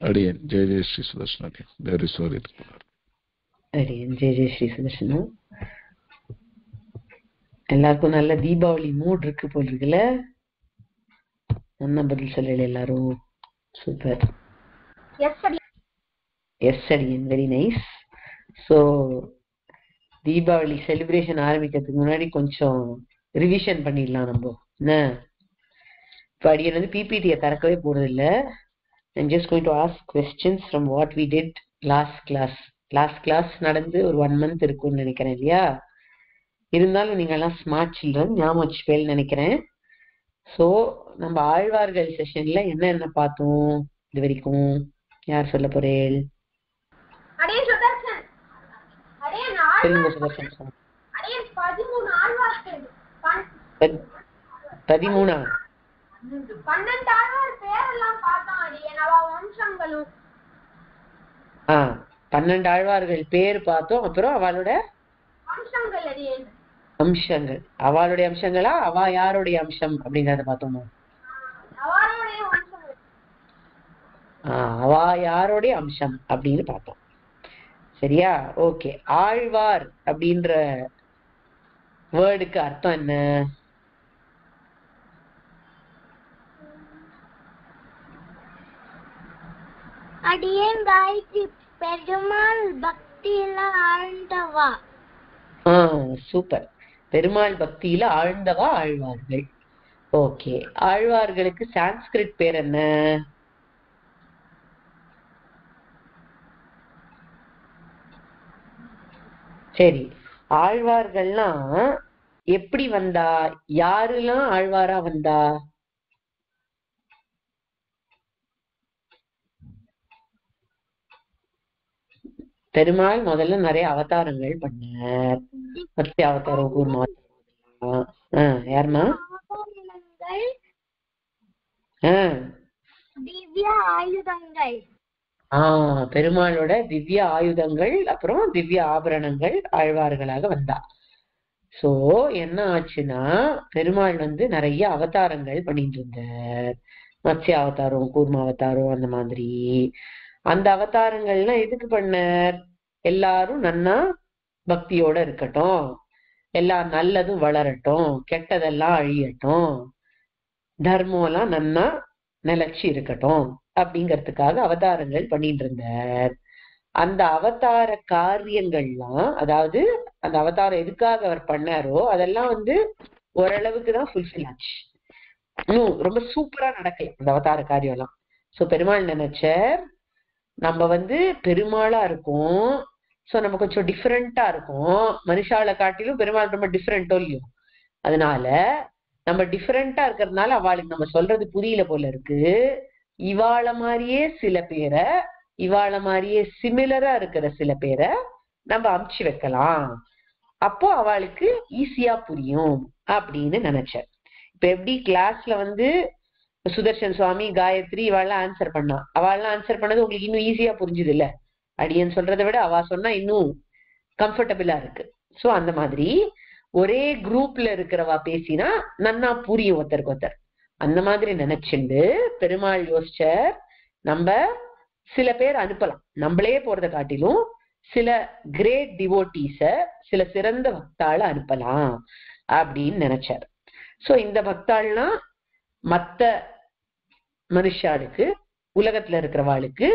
அடியன் ஜெய ஜெய ஸ்ரீ சுதர்ஷன் அடியன் there is போனார் அடியன் ஜெய ஜெய ஸ்ரீ சுதர்ஷனா எல்லாருக்கும் நல்ல தீபாவளி மூட் இருக்கு போல் இருக்குல்ல என்ன பதில் சொல்லல எல்லாரும் சூப்பர் எஸ் அடி எஸ் அடியன் very nice so Deepavali celebration ஆரம்பிக்கிறதுக்கு முன்னாடி கொஞ்சம் ரிவிஷன் பண்ணிடலாம் நம்ம என்ன இப்போ அடியன் வந்து பிபிடியை திறக்கவே போறது இல்ல I'm just going to ask questions from what we did last class last class நடந்து ஒரு ஒன் மந்த் இருக்கும்னு நினைக்கிறேன் இல்லையா? இருந்தாலும் நீங்க எல்லாம் ஸ்மார்ட் சில்ட்ரன் ஞாபகம் வச்சுப்பேன்னு நினைக்கிறேன். ஸோ நம்ம ஆழ்வார்கள் செஷன்ல என்ன என்ன பார்த்தோம் இது வரைக்கும்? யார் சொல்ல பத்- பதிமூணா? பன்னெண்டு பன்னெண்டு ஆழ்வார்கள் பேர் பார்த்தோம். அப்புறம் அவளோட அம்சங்கள். அவளுடைய அம்சங்களா? அவ யாருடைய அம்சம் அப்படிங்கறத பார்த்தோமா. அவ யாருடைய அம்சம் அப்படின்னு பார்த்தோம். சரியா? ஓகே. ஆழ்வார் அப்படின்ற வேர்டுக்கு அர்த்தம் என்ன? அடியேன் காயத்ரி பெருமாள் பக்தியில ஆழ்ந்தவா சூப்பர் பெருமாள் பக்தியில ஆழ்ந்தவா ஆழ்வார்கள் ஓகே ஆழ்வார்களுக்கு சான்ஸ்கிரிட் பேர் என்ன சரி ஆழ்வார்கள்லாம் எப்படி வந்தா யாருலாம் ஆழ்வாரா வந்தா பெருமாள் முதல்ல நிறைய அவதாரங்கள் பண்ணார். பத்தி அவதாரம் கூர்மா யாருமா ஆஹ் திவ்ய ஆயுதங்கள். ஆஹ் பெருமாளோட திவ்ய ஆயுதங்கள் அப்புறம் திவ்ய ஆபரணங்கள் ஆழ்வார்களாக வந்தா. சோ என்ன ஆச்சுன்னா பெருமாள் வந்து நிறைய அவதாரங்கள் பண்ணிட்டு இருந்தார். மத்ஸ்ய அவதாரம் கூர்ம அவதாரம் அந்த மாதிரி. அந்த அவதாரங்கள்லாம் எதுக்கு பண்ணார்? எல்லாரும் நன்னா பக்தியோட இருக்கட்டும். எல்லாம் நல்லதும் வளரட்டும். கெட்டதெல்லாம் அழியட்டும். தர்மம் எல்லாம் நன்னா நிலச்சி இருக்கட்டும். அப்படிங்கிறதுக்காக அவதாரங்கள் பண்ணிட்டு இருந்தார். அந்த அவதார காரியங்கள்லாம் அதாவது அந்த அவதாரம் எதுக்காக அவர் பண்ணாரோ அதெல்லாம் வந்து ஓரளவுக்கு தான் ஃபுல்ஃபில் ஆச்சு. இன்னும் ரொம்ப சூப்பரா நடக்கல அந்த அவதார காரியம் எல்லாம் சோ பெருமாள் நினைச்சார் நம்ம வந்து பெருமாளா இருக்கோம். சோ நம்ம கொஞ்சம் டிஃப்ரெண்டா இருக்கும். மனுஷாவை காட்டிலும் பெருமாள் ரொம்ப டிஃப்ரெண்டோ இல்லையோ? அதனால நம்ம டிஃப்ரெண்டா இருக்கிறதுனால அவளுக்கு நம்ம சொல்றது புரியல போல இருக்கு. இவாள மாதிரியே சில பேரை இவாள மாதிரியே சிமிலரா இருக்கிற சில பேரை நம்ம அமுச்சு வைக்கலாம். அப்போ அவளுக்கு ஈஸியா புரியும் அப்படின்னு நினைச்சேன். இப்ப எப்படி கிளாஸ்ல வந்து சுதர்ஷன் சுவாமி காயத்ரி இவாள்லாம் ஆன்சர் பண்ணா. அவள்லாம் ஆன்சர் பண்ணது உங்களுக்கு இன்னும் ஈஸியா புரிஞ்சுது இல்ல அடியன் சொல்றதை விட அவ சொன்னா இன்னும் கம்ஃபர்டபுளா இருக்கு. சோ அந்த மாதிரி ஒரே குரூப்ல இருக்கிறவா பேசினா நன்னா புரியும் ஒருத்தருக்கு ஒருத்தர். அந்த மாதிரி நினைச்சுண்டு பெருமாள் யோசிச்சர் நம்ம சில பேர் அனுப்பலாம். நம்மளே போறத காட்டிலும் சில கிரேட் டிவோட்டீஸ சில சிறந்த பக்தாள அனுப்பலாம் அப்படின்னு நினைச்சார். சோ இந்த பக்தாள்னா மத்த மனுஷாளுக்கு உலகத்துல இருக்கிறவாளுக்கு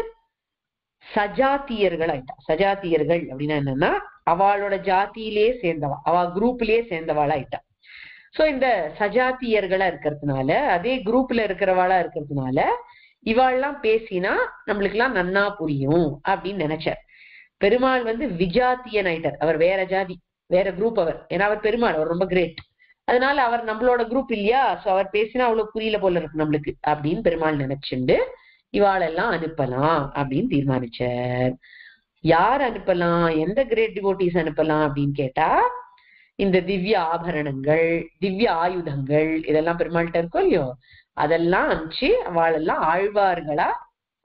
சஜாத்தியர்கள் ஆயிட்டா. சஜாத்தியர்கள் அப்படின்னா என்னன்னா அவளோட ஜாதியிலே சேர்ந்தவா அவ குரூப்லயே சேர்ந்தவாளா ஆயிட்டா. சோ இந்த சஜாத்தியர்களா இருக்கிறதுனால அதே குரூப்ல இருக்கிறவாளா இருக்கிறதுனால இவாள்லாம் பேசினா நம்மளுக்கு எல்லாம் நன்னா புரியும் அப்படின்னு நினைச்சார். பெருமாள் வந்து விஜாத்தியன் ஆயிட்டார். அவர் வேற ஜாதி வேற குரூப் அவர். ஏன்னா அவர் பெருமாள் அவர் ரொம்ப கிரேட் அதனால அவர் நம்மளோட குரூப் இல்லையா? சோ அவர் பேசினா அவ்வளவு புரியல போல இருக்கு நம்மளுக்கு. அப்படின்னு பெருமாள் நினைச்சுண்டு இவாளெல்லாம் அனுப்பலாம் அப்படின்னு தீர்மானிச்சார். யார் அனுப்பலாம்? எந்த கிரேட் டிவோட்டிஸ் அனுப்பலாம்? அப்படின்னு கேட்டா இந்த திவ்ய ஆபரணங்கள் திவ்ய ஆயுதங்கள் இதெல்லாம் பெருமாள்கிட்ட இருக்கோ இல்லையோ? அதெல்லாம் அனுப்பிச்சு அவளெல்லாம் ஆழ்வார்களா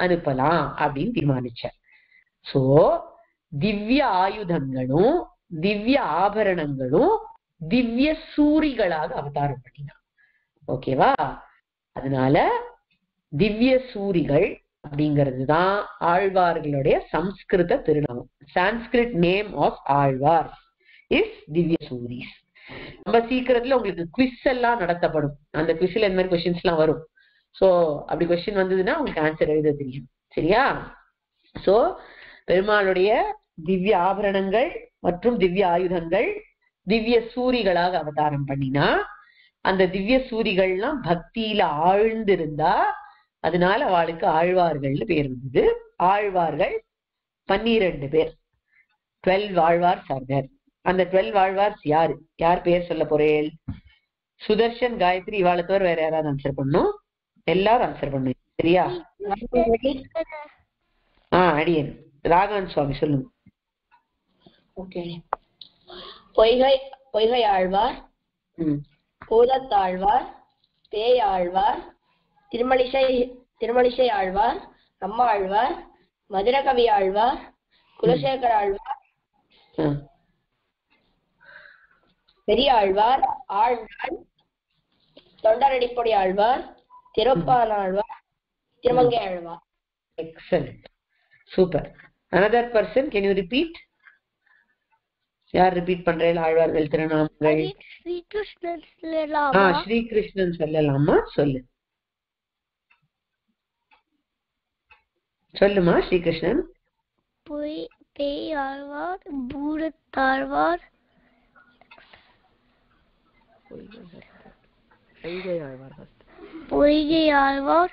அனுப்பலாம் அப்படின்னு தீர்மானிச்சார். சோ திவ்ய ஆயுதங்களும் திவ்ய ஆபரணங்களும் திவ்ய சூரிகளாக அவதாரம் பண்ணினான் ஓகேவா அதனால திவ்ய சூரிகள் அப்படிங்கிறது தான் ஆழ்வார்களுடைய சம்ஸ்கிருத திருநாமம். Sanskrit name of Alvar is Divya Suris ரொம்ப சீக்கிரத்துல உங்களுக்கு குவிஸ் எல்லாம் நடத்தப்படும். அந்த குவிஸ்ல இந்த மாதிரி கொஸ்டின்ஸ் எல்லாம் வரும். சோ அப்படி கொஸ்டின் வந்ததுன்னா உங்களுக்கு ஆன்சர் எழுத தெரியும். சரியா? சோ பெருமாளுடைய திவ்ய ஆபரணங்கள் மற்றும் திவ்ய ஆயுதங்கள் திவ்ய சூரிகளாக அவதாரம் பண்ணினா அந்த திவ்ய சூரிகள்லாம் பக்தியில ஆழ்ந்திருந்தா அதனால அவளுக்கு ஆழ்வார்கள்னு பேர் இருந்தது ஆழ்வார்கள் பன்னிரண்டு பேர். டுவெல் ஆழ்வார் சார்ந்தர். அந்த டுவெல் ஆழ்வார்ஸ் யாரு? யார் பேர் சொல்ல போறேன் சுதர்ஷன் காயத்ரி இவாளை தவிர வேற யாராவது ஆன்சர் பண்ணும் எல்லாரும் ஆன்சர் பண்ணும் சரியா? ஆஹ் அடியன். ராகவன் சுவாமி சொல்லுங்க. ஓகே. பொய்கை பொய்கை ஆழ்வார் பூதத்தாழ்வார். பேய் ஆழ்வார் திருமலிசை திருமலிசை ஆழ்வார் அம்மா ஆழ்வார் மதுரகவி ஆழ்வார் குலசேகர ஆழ்வார் ஆ. Periya Alvar. Alvar Thondaradippodi Alvar Thiruppan Alvar Thirumangai Alvar excellent super another person can you repeat யார் ரிப்பீட் பண்றேன்? ஆழ்வார்கள் திருநாமங்கள் ஸ்ரீகிருஷ்ணன் சொல்லலாமா? ஸ்ரீகிருஷ்ணன் சொல்லலாமா? சொல்லு. சொல்லுமா ஸ்ரீகிருஷ்ணன்? பொய் பேய் ஆழ்வார் பூரத்தாழ்வார் பொய்கை ஆழ்வார்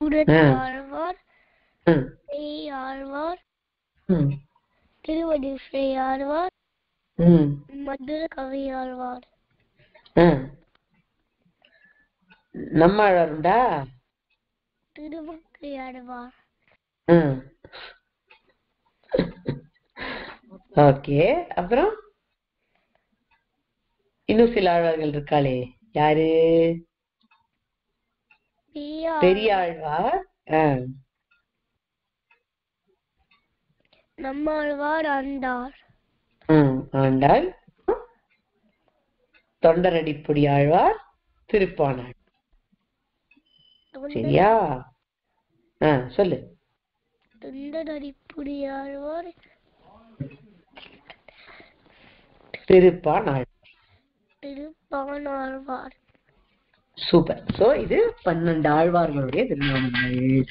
பூரத்தாழ்வார் ம், பேய் ஆழ்வார். திருவடிசை ஆழ்வார். மதுர கவி ஆழ்வார் ஆ. நம்ம ஆழ்வார் உண்டா திருமங்கை ஆழ்வார் ஓகே அப்புறம்? இன்னும் சில ஆழ்வார்கள் இருக்காளே. யாரு? பேய் பெரிய ஆழ்வார் ஆ, நம்மாழ்வார் ம், ஆண்டாள். தொண்டரடிப்புடி ஆழ்வார் திருப்பானாள் சரியா? ஆ சொல்லு. தொண்டரடிப்புடி ஆழ்வார் திருப்பானாள் திருப்பான் ஆழ்வார் சூப்பர். சோ இது பன்னெண்டு ஆழ்வார்களுடைய திருநாமங்கள்.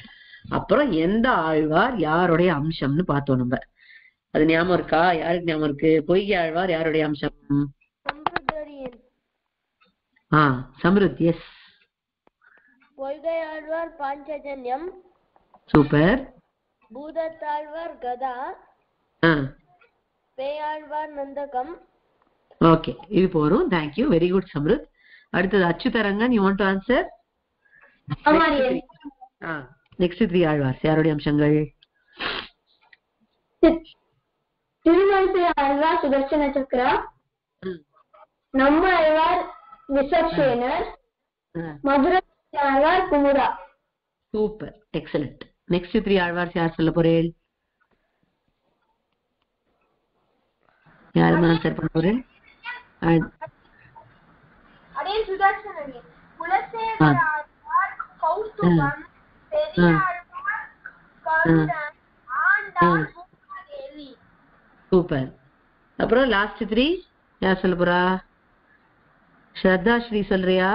அப்புறம் எந்த ஆழ்வார் யாருடைய அம்சம்னு பார்த்தோம் நம்ம. அது ஞாபகம் இருக்கா? யாருக்கு ஞாபகம் இருக்கு? பொய்கை ஆழ்வார் யாருடைய அம்சம்? ஆ சம்ருத் எஸ் பொய்கை ஆழ்வார் பாஞ்சஜன்யம். சூப்பர். பூதத்தாழ்வார் கதா. பேயாழ்வார் நந்தகம். ஓகே இது போறோம். Thank you very good Samruth. அடுத்தது Achutharangan you want to answer next three Alvars யாருடைய அம்சங்கள்? திருமணத்தை ஆழ்வார் சுதர்சன சக்கரா நம்ம ஆழ்வார் விசர்ஷேனர் ஆ, Madurai Alvar Ghumura super. Excellent next three Alvars யார் சொல்ல போறேன்? யாருமே ஆன்சர் பண்ண போறேன்? ஆ, அதே சுதர்சனன். குலசேகர ஆழ்வார் பெரிய. ஆழ்வார் கருடன் ஆண்டாள் சூப்பர் அப்புறம் லாஸ்ட் த்ரீ யார் சொல்ல போறா? ஸ்ரத்தா ஸ்ரீ சொல்றியா?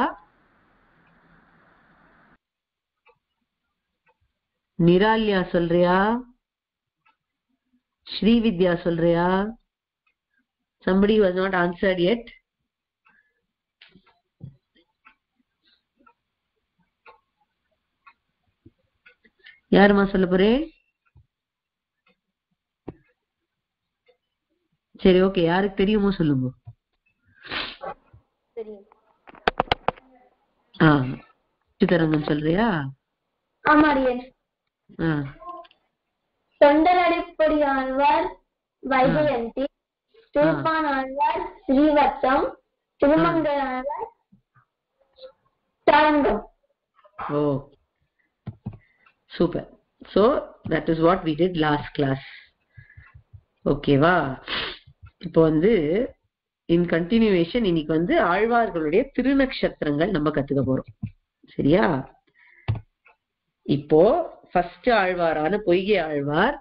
நிரால்யா சொல்றியா? ஸ்ரீவித்யா சொல்றியா? Somebody was not answered yet. யாருமா சொல்ல போறேன் சரி ஓகே யாருக்கு தெரியுமோ சொல்லுங்க. ஆ சித்தரங்கம் சொல்றியா? ஆமாடியன் ஆ. தொண்டர் அடிப்படை ஆழ்வார் வைஜெயந்தி திருப்பான் ஆழ்வார் ஸ்ரீவத்சம் திருமங்கல் ஆழ்வார் தரங்கம். ஓ. Super. So that is what we did last class ஓகேவா இப்போ வந்து இன் கண்டினியூவேஷன் இன்னைக்கு வந்து ஆழ்வார்களுடைய திருநக்ஷத்திரங்கள் நம்ம கத்துக்க போறோம். சரியா? இப்போ ஃபர்ஸ்ட் ஆழ்வாரான பொய்கை ஆழ்வார்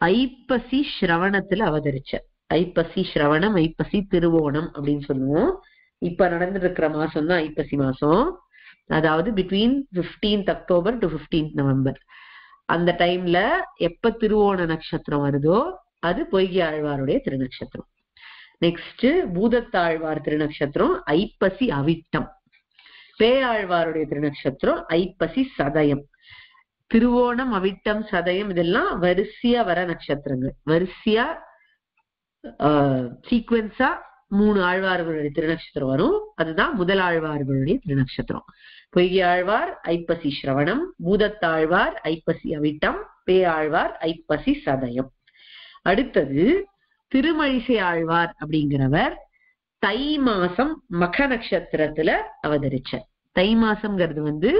ஐப்பசி ஸ்ரவணத்துல அவதரிச்சார். ஐப்பசி ஸ்ரவணம் ஐப்பசி திருவோணம் அப்படின்னு சொல்லுவோம். இப்ப நடந்துட்டு இருக்கிற மாசம் தான் ஐப்பசி மாசம். அதாவது between 15th October to 15th November அந்த டைம்ல எப்ப திருவோண நட்சத்திரம் வருதோ அது பொய்கை ஆழ்வாருடைய திருநட்சத்திரம் நெக்ஸ்ட் பூதத்தாழ்வார் திருநக்ஷத்திரம் ஐப்பசி அவிட்டம். பேயாழ்வாருடைய திருநட்சத்திரம் ஐப்பசி சதயம். திருவோணம் அவிட்டம் சதயம் இதெல்லாம் வரிசையா வர நட்சத்திரங்கள். வரிசையா சீக்வன்ஸா மூணு ஆழ்வார்களுடைய திருநட்சத்திரம் வரும். அதுதான் முதல் ஆழ்வார்களுடைய திருநட்சத்திரம் பொய்கை ஆழ்வார் ஐப்பசி ஸ்ரவணம் பூதத்தாழ்வார் ஐப்பசி அவிட்டம். பேயாழ்வார் ஐப்பசி சதயம். அடுத்தது திருமழிசை ஆழ்வார் அப்படிங்கிறவர் தை மாசம் மக நட்சத்திரத்துல அவதரிச்சார். தை மாசம்ங்கிறது வந்து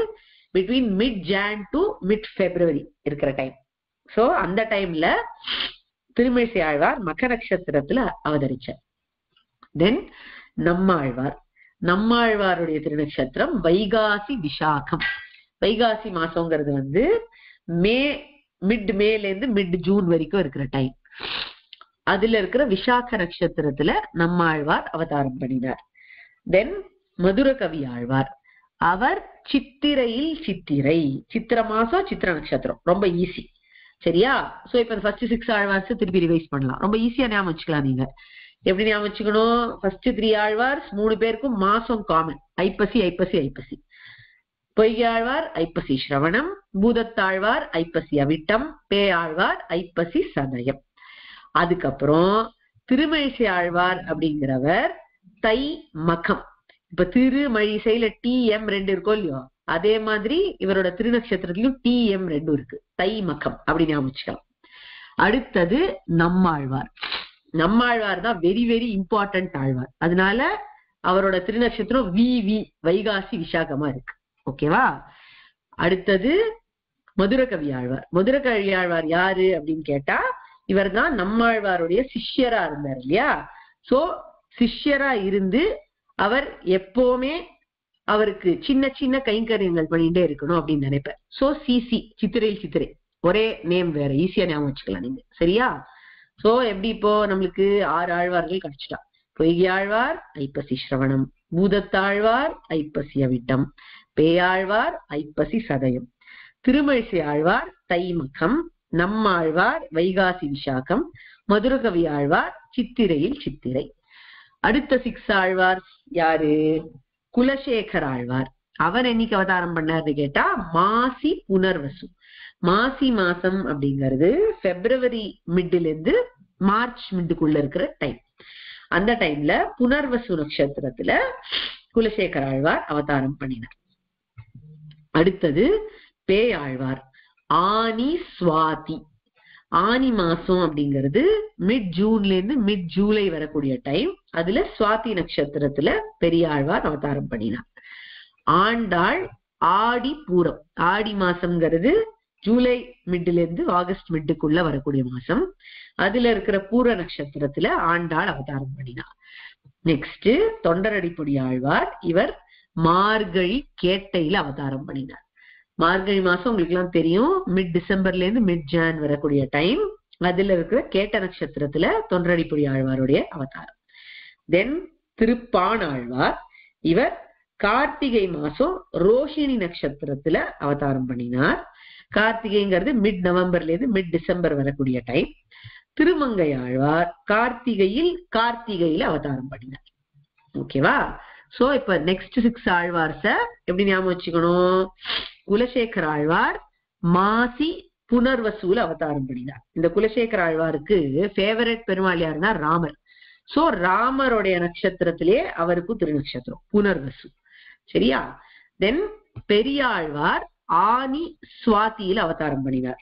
between mid Jan to mid February இருக்கிற டைம் சோ அந்த டைம்ல திருமழிசை ஆழ்வார் மக நட்சத்திரத்துல அவதரிச்சார். தென் நம்மாழ்வார். நம்மாழ்வாருடைய திருநட்சத்திரம் வைகாசி விசாகம். வைகாசி மாசம்ங்கிறது வந்து மே மிட் மேல இருந்து மிட் ஜூன் வரைக்கும் இருக்கிற டைம் அதுல இருக்கிற விசாக நட்சத்திரத்துல நம்மாழ்வார் அவதாரம் பண்ணினார். தென் மதுர கவி ஆழ்வார். அவர் சித்திரையில் சித்திரை. சித்திர மாசம் சித்திர நட்சத்திரம். ரொம்ப ஈஸி சரியா? சோ இப்ப ஃபர்ஸ்ட் சிக்ஸ் ஆழ்வார்ஸ் திருப்பி ரிவைஸ் பண்ணலாம். ரொம்ப ஈஸியா ஞாபகம் வச்சுக்கலாம் நீங்க. எப்படி ஞாபகம் வச்சுக்கணும்? ஃபர்ஸ்ட் த்ரீ ஆழ்வார்ஸ் மூணு பேருக்கும் மாசம் காமன் ஐப்பசி ஐப்பசி ஐப்பசி. பொய்யாழ்வார் ஐப்பசி ஸ்ரவணம். பூதத்தாழ்வார் ஐப்பசி அவிட்டம். பேயாழ்வார் ஐப்பசி சதயம். அதுக்கப்புறம் திருமழிசை ஆழ்வார் அப்படிங்கிறவர் தை மகம். இப்ப திருமழிசையில டி எம் ரெண்டு இருக்கும் இல்லையோ? அதே மாதிரி இவரோட திருநக்ஷத்திரத்திலும் டி எம் ரெண்டும் இருக்கு. தை மகம் அப்படி ஞாபகம் வச்சுக்கலாம் அடுத்தது நம்மாழ்வார். நம்மாழ்வார் தான் வெரி வெரி இம்பார்ட்டன்ட் ஆழ்வார். அதனால அவரோட திருநக்ஷத்திரம் வி வி வைகாசி விசாகமா இருக்கு. ஓகேவா அடுத்தது மதுரகவி ஆழ்வார். மதுரகவி ஆழ்வார் யாரு அப்படின்னு கேட்டா இவர் தான் நம்மாழ்வாருடைய சிஷ்யரா இருந்தார் இல்லையா? சோ சிஷ்யரா இருந்து அவர் எப்பவுமே அவருக்கு சின்ன சின்ன கைங்கரியங்கள் பண்ணிட்டே இருக்கணும் அப்படின்னு நினைப்பேன் சோ சிசி சித்திரையில் சித்திரை ஒரே நேம் வேற. ஈஸியா ஞாபகம் வச்சுக்கலாம் நீங்க. சரியா? சோ எப்படி இப்போ நம்மளுக்கு ஆறு ஆழ்வார்கள் கிடைச்சிட்டா? பொய்கை ஆழ்வார் ஐப்பசி ஸ்ரவணம் பூதத்தாழ்வார் ஐப்பசி அவிட்டம். பேயாழ்வார் ஐப்பசி சதயம். திருமழிசை ஆழ்வார் தைமகம். நம்மாழ்வார் வைகாசி விசாகம் மதுரகவி ஆழ்வார் சித்திரையில் சித்திரை. அடுத்த சிக்ஸ் ஆழ்வார் யாரு? குலசேகர் ஆழ்வார் அவர் என்னைக்கு அவதாரம் பண்ணார்னு கேட்டா மாசி புனர்வசு. மாசி மாசம் அப்படிங்கிறது பிப்ரவரி மிட்ல இருந்து மார்ச் மிட்டுக்குள்ள இருக்கிற டைம் அந்த டைம்ல புனர்வசு நட்சத்திரத்துல குலசேகர் ஆழ்வார் அவதாரம் பண்ணினார். அடுத்தது பேயாழ்வார். ஆனி சுவாதி. ஆனி மாசம் அப்படிங்கிறது மிட் ஜூன்ல இருந்து மிட் ஜூலை வரக்கூடிய டைம் அதுல சுவாதி நட்சத்திரத்துல பெரியாழ்வார் அவதாரம் பண்ணினார். ஆண்டாள் ஆடி பூரம். ஆடி மாசம்ங்கிறது ஜூலை மிட்ல இருந்து ஆகஸ்ட் மிட்டுக்குள்ள வரக்கூடிய மாசம். அதுல இருக்கிற பூர நட்சத்திரத்துல ஆண்டாள் அவதாரம் பண்ணினார். நெக்ஸ்ட் தொண்டரடிப்பொடி ஆழ்வார் இவர் மார்கழி கேட்டையில அவதாரம் பண்ணினார். மார்கழி மாசம் உங்களுக்கு எல்லாம் தெரியும். மிட் டிசம்பர்ல இருந்து மிட் ஜான் வரக்கூடிய டைம் அதுல இருக்கிற கேட்ட நட்சத்திரத்துல தொண்டரடிப்பொடி ஆழ்வாருடைய அவதாரம். தென் திருப்பான் ஆழ்வார் இவர் கார்த்திகை மாசம் ரோஷினி நட்சத்திரத்துல அவதாரம் பண்ணினார். கார்த்திகைங்கிறது மிட் நவம்பர்ல இருந்து மிட் டிசம்பர் வரக்கூடிய டைம் திருமங்கை ஆழ்வார் கார்த்திகையில் கார்த்திகையில அவதாரம் பண்ணினார். ஓகேவா சோ இப்ப நெக்ஸ்ட் சிக்ஸ் ஆழ்வார்ஸ எப்படி ஞாபகம் வச்சுக்கணும்? குலசேகர் ஆழ்வார் மாசி புனர்வசூல அவதாரம் பண்ணினார். இந்த குலசேகர் ஆழ்வாருக்கு ஃபேவரட் பெருமாள் யாருன்னா ராமர். சோ ராமருடைய நட்சத்திரத்திலே அவருக்கு திருநட்சத்திரம் புனர்வசு சரியா? தென் பெரியாழ்வார் ஆனி சுவாத்தியில் அவதாரம் பண்ணினார்.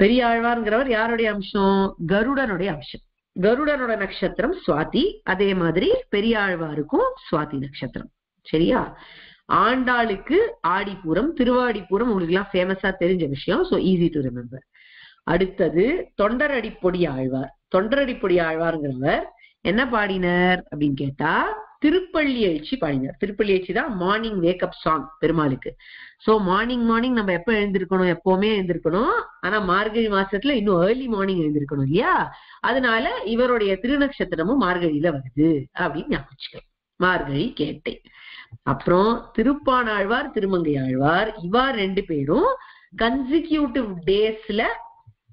பெரியாழ்வார்ங்கிறவர் யாருடைய அம்சம்? கருடனுடைய அம்சம். கருடனோட நட்சத்திரம் சுவாதி. அதே மாதிரி பெரியாழ்வாருக்கும் சுவாதி நட்சத்திரம். சரியா? ஆண்டாளுக்கு ஆடிப்பூரம் திருவாடிப்பூரம் உங்களுக்கு எல்லாம் ஃபேமஸா தெரிஞ்ச விஷயம். சோ ஈஸி டு ரிமெம்பர் அடுத்தது தொண்டரடிப்பொடி ஆழ்வார். தொண்டரடிப்பொடி ஆழ்வார்ங்கிறவர் என்ன பாடினர் அப்படின்னு கேட்டா திருப்பள்ளி எழுச்சி பாடினார். திருப்பள்ளி எழுச்சி தான் மார்னிங் வேக்கப் சாங் பெருமாளுக்கு. சோ மார்னிங் மார்னிங் நம்ம எப்ப எழுந்திருக்கணும்? எப்பவுமே எழுந்திருக்கணும். ஆனா மார்கழி மாசத்துல இன்னும் ஏர்லி மார்னிங் எழுந்திருக்கணும் இல்லையா? அதனால இவருடைய திருநக்ஷத்திரமும் மார்கழியில வருது அப்படின்னு ஞாபகம் மார்கழி கேட்டை. அப்புறம் திருப்பானாழ்வார் திருமங்கை ஆழ்வார் இவா ரெண்டு பேரும் கன்சிக்யூட்டிவ் டேஸ்ல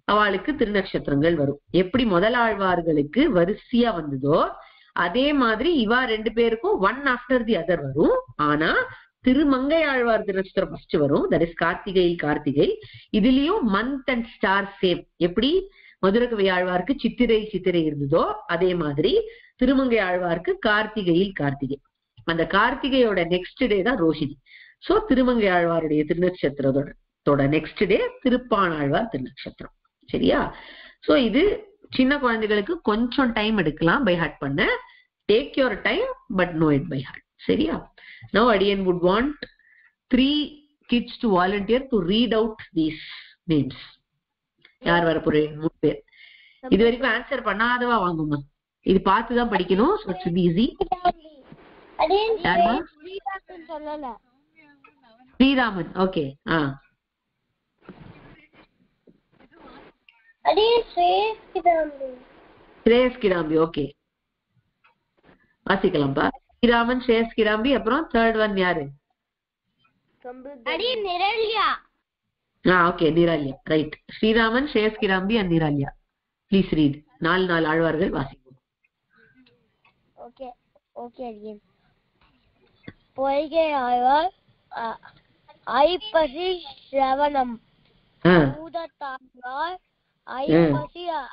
அவளுக்கு திருநக்ஷத்திரங்கள் வரும். எப்படி முதலாழ்வார்களுக்கு வரிசையா வந்ததோ அதே மாதிரி இவா ரெண்டு பேருக்கும் ஒன் ஆஃப்டர் தி அதர் வரும். ஆனா திருமங்கை ஆழ்வார் திருநட்சத்திரம் ஃபர்ஸ்ட் வரும். That is Karthigai Karthigai. இதுலயும் மந்த் அண்ட் ஸ்டார் சேம் எப்படி? மதுரகவி ஆழ்வார்க்கு சித்திரை சித்திரை இருந்ததோ அதே மாதிரி திருமங்கை ஆழ்வார்க்கு கார்த்திகையில் கார்த்திகை. அந்த கார்த்திகையோட நெக்ஸ்ட் டே தான் ரோஹிணி சோ திருமங்கை ஆழ்வாருடைய திருநட்சத்திரத்தோட நெக்ஸ்ட் டே திருப்பானாழ்வார் திருநட்சத்திரம். சரியா? சோ இது சின்ன குழந்தைகளுக்கு கொஞ்சம் டைம் எடுக்கலாம் பை ஹார்ட் பண்ண. Take your time but know it by heart சரியா? நோ அடியன் would want three kids to volunteer to read out these names யார் வர போறீங்க மூணு பேர். இது வரைக்கும் ஆன்சர் பண்ணாதவா வாங்குமா இது பார்த்துதான் படிக்கணும் so it's easy Sriraman. Okay ah. Grambi okay வாசிக்கலாம்ப்பா ஸ்ரீராமன் ஸ்ரேயஸ் கிராம்பி அப்புறம் தேர்ட் ஒன் யாரு? நிரல்யா. ஆ okay Neeraliya. Right Sriraman Shreyas Grambi and Neeraliya. Please read நாலு நாலு ஆழ்வார்கள் வாசிக்கும் ஓகே ஓகே அடியேன் பொய்கை ஆழ்வார் ஐப்பசி சிரவணம். பூதத்தாழ்வார் ஐப்பசி அ-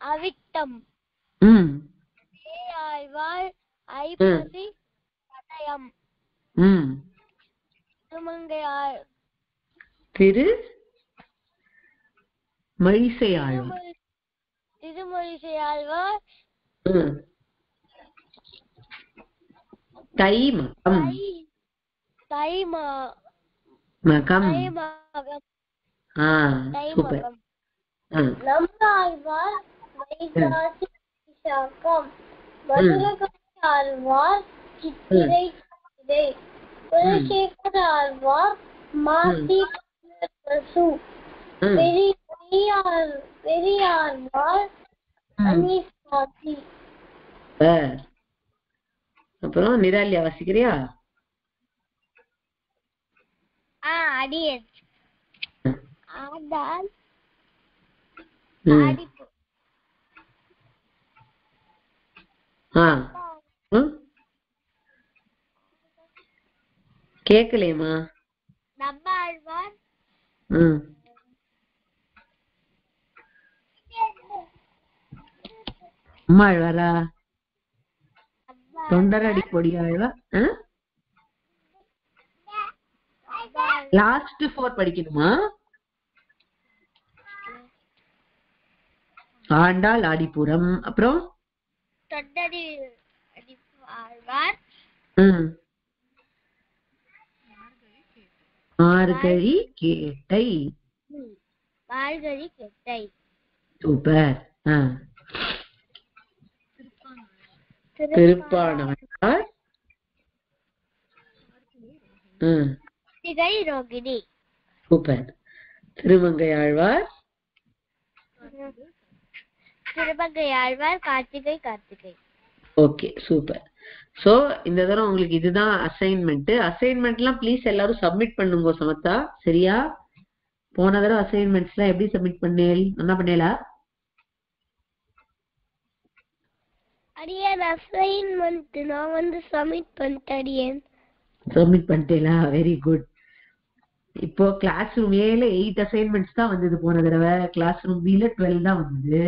அவிட்டம் ம் ஆழ்வார் ஐப்பசி சதயம் ம் திருமங்கை ஆழ் திரு மழிசை ஆழ்வார் திருமொழி திருமொழிசை ஆழ்வார் ம். தை மகம் தை தை மா மகம் தை மகம் ஆ தை சூப்பர் நம்பாழ்வார் வைகாசி விசாகம் மதுரகவி ஆழ்வார் சித்திரை குலசேகர ஆழ்வார் மாசி பசு பெரியார் பெரியாழ்வார். அனிசாசி. அப்புறம் நிராலியா வாசிக்கிறியா ஆ அடியன் ம். கேக்கலையேம்மா. அம்மா ஆழ்வாரா? தொண்டரடி பொடி ஆழ்வா லாஸ்ட் ஃபோர் படிக்கணுமா? ஆண்டாள் ஆடிப்புறம். அப்புறம்? ம். மார்கழி கேட்டை. வாழ்கழி கெட்டை. சூப்பர். ம். சிகை Rohini. Super. Thirumangai Alvar. Alvar Karthigai Karthigai. Okay super so இந்த தடவை உங்களுக்கு இதுதான் அசைன்மெண்ட் அசைன்மெண்ட்லாம் ப்ளீஸ் எல்லாரும் சப்மிட் பண்ணுங்க சமத்தா. சரியா? போன தடவை அசைன்மெண்ட்ஸ் எல்லாம் எப்படி சப்மிட் பண்ணேல்? என்ன பண்ணேலா? அடியன் அசைன்மெண்ட் நான் வந்து சப்மிட் பண்ணிட்டேன் அடியன். சப்மிட் பண்ணிட்டேலா? வெரி குட் இப்போ கிளாஸ் ரூம் ஏல எயிட் அசைன்மெண்ட்ஸ் தான் வந்தது போன தடவை. கிளாஸ் ரூம் பில டுவெல் தான் வந்தது.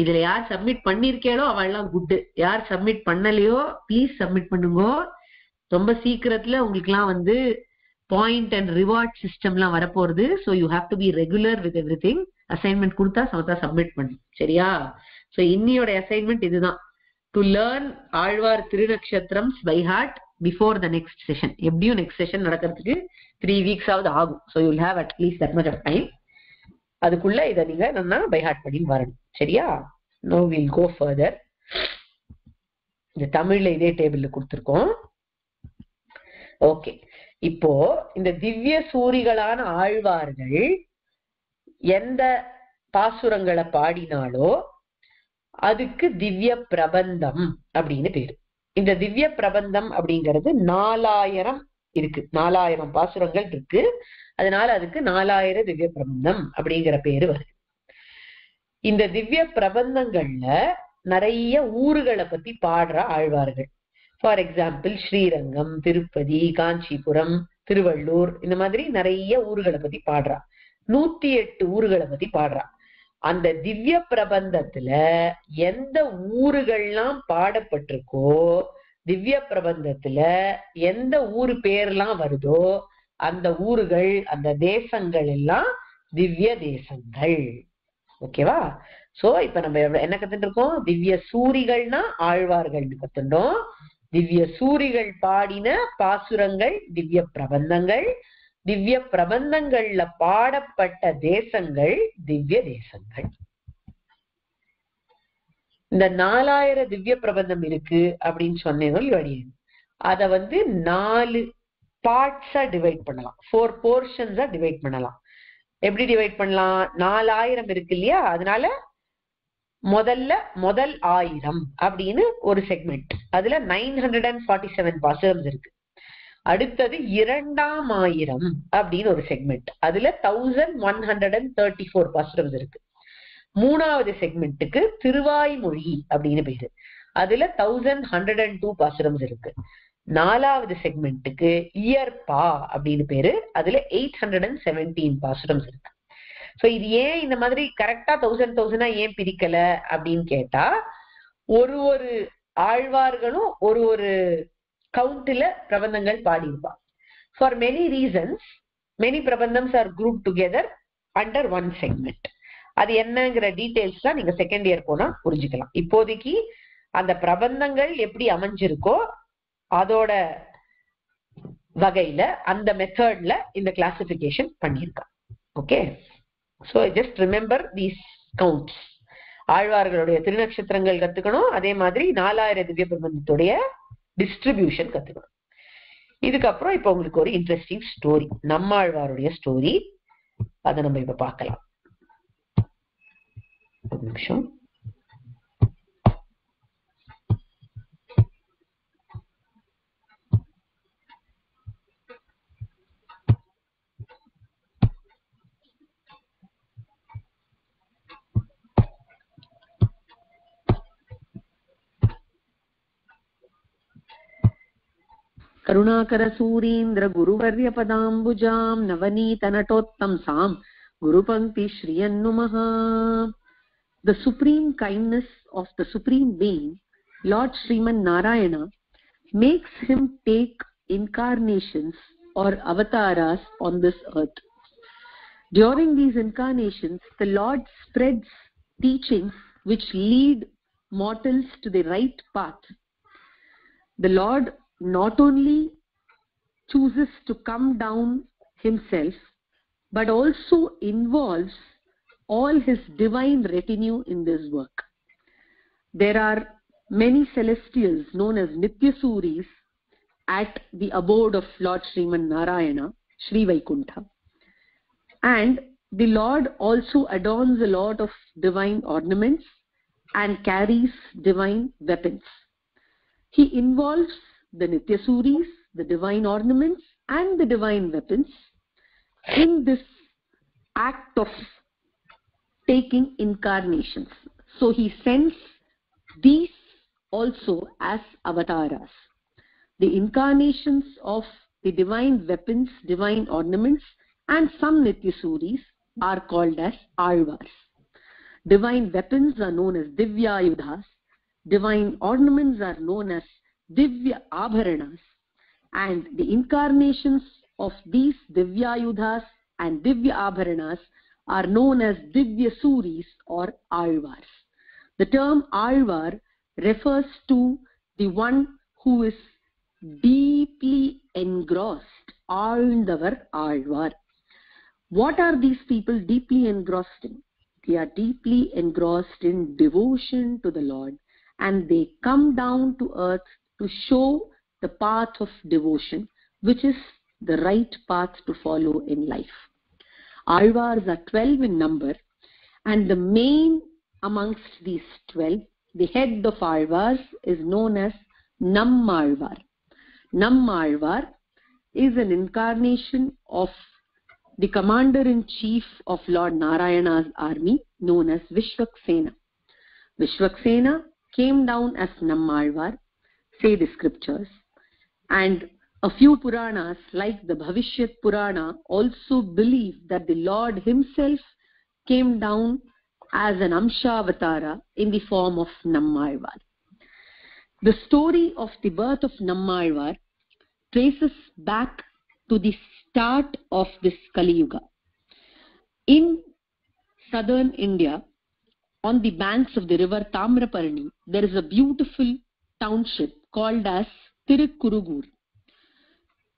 இதுல யார் சப்மிட் பண்ணிருக்கேளோ அவள்லாம் குட் யார் சப்மிட் பண்ணலையோ ப்ளீஸ் சப்மிட் பண்ணுங்க. ரொம்ப சீக்கிரத்துல உங்களுக்குலாம் வந்து பாயிண்ட் அண்ட் ரிவார்ட் சிஸ்டம்லாம் வரப்போறது. So you have to be regular with every thing assignment கொடுத்தா சமத்தா சப்மிட் பண்ணும் சரியா? ஸோ இன்னியோட அசைன்மெண்ட் இதுதான். To learn Alvar Thirunakshatram by heart before the next session எப்படியும் நெக்ஸ்ட் செஷன் நடக்கிறதுக்கு த்ரீ வீக்ஸ் ஆகுது ஆகும். So you'll have at least that much of time அதுக்குள்ள இதை நீங்க நல்லா பை ஹார்ட் பண்ணி வரணும் சரியா? நோ வில் கோ ஃபர்தர் இந்த தமிழ்ல இதே டேபிள்ல கொடுத்திருக்கோம். ஓகே இப்போ இந்த திவ்ய சூரிகளான ஆழ்வார்கள் எந்த பாசுரங்களை பாடினாலோ அதுக்கு திவ்ய பிரபந்தம் அப்படின்னு பேரு. இந்த திவ்ய பிரபந்தம் அப்படிங்கிறது நாலாயிரம் இருக்கு. நாலாயிரம் பாசுரங்கள் இருக்கு. அதனால அதுக்கு நாலாயிர திவ்ய பிரபந்தம் அப்படிங்கிற பேரு வருது. இந்த திவ்ய பிரபந்தங்கள்ல நிறைய ஊர்களை பத்தி பாடுற ஆழ்வார்கள். ஃபார் எக்ஸாம்பிள் ஸ்ரீரங்கம் திருப்பதி காஞ்சிபுரம் திருவள்ளூர் இந்த மாதிரி நிறைய ஊர்களை பத்தி பாடுறா. நூத்தி எட்டு ஊர்களை பத்தி பாடுறா. அந்த திவ்ய பிரபந்தத்துல எந்த ஊர்கள்லாம் பாடப்பட்டிருக்கோ திவ்ய பிரபந்தத்துல எந்த ஊர் பேர்லாம் வருதோ அந்த ஊர்கள் அந்த தேசங்கள் எல்லாம் திவ்ய தேசங்கள். ஓகேவா சோ இப்ப நம்ம என்ன கத்துட்டு இருக்கோம்? திவ்ய சூரிகள்னா ஆழ்வார்கள்னு கத்துட்டோம். திவ்ய சூரிகள் பாடின பாசுரங்கள் திவ்ய பிரபந்தங்கள். திவ்ய பிரபந்தங்கள்ல பாடப்பட்ட தேசங்கள் திவ்ய தேசங்கள். இந்த நாலாயிரம் திவ்ய பிரபந்தம் இருக்கு அப்படின்னு சொன்னேன் அத வந்து நாலு பார்ட்ஸா டிவைட் பண்ணலாம். ஃபோர் போர்ஷன்ஸா டிவைட் பண்ணலாம். எப்படி டிவைட் பண்ணலாம்? நாலாயிரம் இருக்கு இல்லையா? அதனால முதல்ல முதல் ஆயிரம் அப்படின்னு ஒரு செக்மெண்ட் அதுல nine hundred and forty seven pasurams இருக்கு. அடுத்தது இரண்டாம் ஆயிரம் அப்படின்னு ஒரு செக்மெண்ட் அதுல thousand one hundred and thirty four pasurams இருக்கு. மூணாவது செக்மெண்ட்டுக்கு திருவாய்மொழி அப்படின்னு பேரு. அதுல thousand hundred and two pasurams இருக்கு. நாலாவது செக்மெண்ட்டுக்கு இயற்பா அப்படின்னு பேரு. அதுல eight hundred and seventeen pasurams இருக்கு. ஸோ இது ஏன் இந்த மாதிரி கரெக்டா தௌசண்ட் தௌசண்டா ஏன் பிரிக்கல அப்படின்னு கேட்டா ஒரு ஒரு ஆழ்வார்களும் ஒரு ஒரு கவுண்ட்ல பிரபந்தங்கள் பாடியிருப்பா. For many reasons many prabandhams are group together under one segment அது என்னங்கிற டீட்டெயில்ஸ் தான் நீங்க செகண்ட் இயர் போனா புரிஞ்சுக்கலாம். இப்போதைக்கு அந்த பிரபந்தங்கள் எப்படி அமைஞ்சிருக்கோ அதோட வகையில அந்த மெத்தட்ல இந்த கிளாசிபிகேஷன் பண்ணியிருக்கான் okay so just remember these counts ஆழ்வார்களுடைய திருநட்சத்திரங்கள் கத்துக்கணும். அதே மாதிரி நாலாயிரம் திவ்ய பிரபந்தத்துடைய டிஸ்ட்ரிபியூஷன் கத்துக்கணும். இதுக்கப்புறம் இப்ப உங்களுக்கு ஒரு இன்ட்ரெஸ்டிங் ஸ்டோரி நம்மாழ்வாருடைய ஸ்டோரி அதை நம்ம இப்ப பார்க்கலாம். ஒரு நிமிஷம். करुणाकरसूरीन्द्रगुरुवर्यपदाम्बुजां नवनीतनटोत्तं सां गुरुपङ्क्ति श्रियन्नुमः the supreme kindness of the supreme being lord Sriman Narayana makes him take incarnations or avataras on this earth during these incarnations the lord spreads teaching which lead mortals to the right path. The lord not only chooses to come down himself, but also involves all his divine retinue in this work. There are many celestials known as Nityasuris at the abode of Lord Sriman Narayana, Sri Vaikuntha. And the Lord also adorns a lot of divine ornaments and carries divine weapons. He involves the Nityasuris, the divine ornaments, and the divine weapons in this act of taking incarnations. So he sends these also as avatars. The incarnations of the divine weapons, divine ornaments, and some Nityasuris are called as Alvars. Divine weapons are known as Divyayudhas, divine ornaments are known as Divya Abharanas, and the incarnations of these Divyayudhas and Divya Abharanas are known as Divya Suris or Alvars. The term Alvar refers to the one who is deeply engrossed, ஆழ்ந்தவர் Alvar. What are these people deeply engrossed in? They are deeply engrossed in devotion to the Lord and they come down to earth to show the path of devotion, which is the right path to follow in life. Alvars are 12 in number, and the main amongst these 12, the head of Alvars is known as Nammalvar. Nammalvar is an incarnation of the commander-in-chief of Lord Narayana's army known as Vishwaksena. Vishwaksena came down as Nammalvar, say the scriptures, and a few Puranas like the Bhavishyat Purana also believe that the Lord himself came down as an Amsha Amshavatara in the form of Nammalvar. The story of the birth of Nammalvar traces back to the start of this Kali Yuga. In southern India, on the banks of the river Tamraparni, there is a beautiful township called as Tirukkurugur.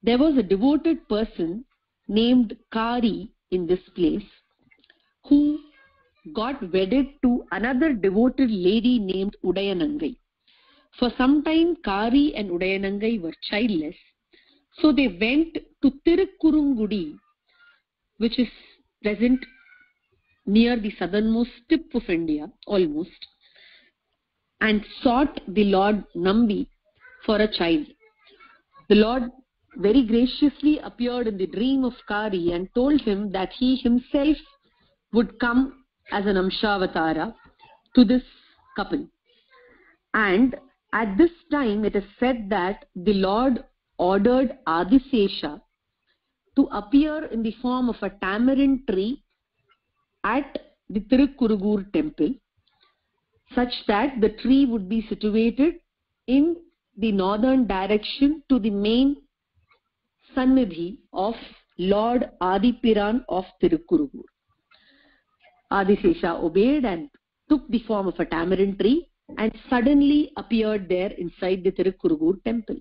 There was a devoted person named Kari in this place who got wedded to another devoted lady named Udayanangai. For some time, Kari and Udayanangai were childless, so they went to Tirukkurungudi, which is present near the southernmost tip of India, almost, and sought the Lord Nambi for a child. The Lord very graciously appeared in the dream of Kari and told him that he himself would come as an Amshavatara to this couple. And at this time, it is said that the Lord ordered Adisesha to appear in the form of a tamarind tree at the Tirukkurugur temple, such that the tree would be situated in the northern direction to the main sannidhi of Lord Adipiran of Tirukkurugur. Adisesha obeyed and took the form of a tamarind tree and suddenly appeared there inside the Tirukkurugur temple.